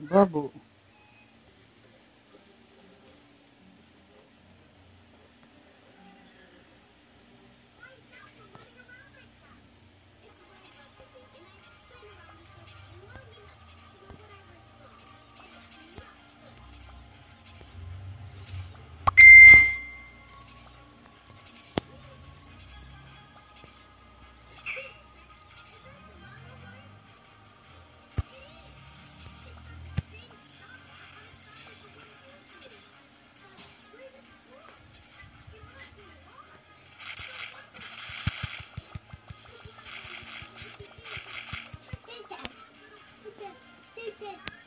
Babu Beep, beep.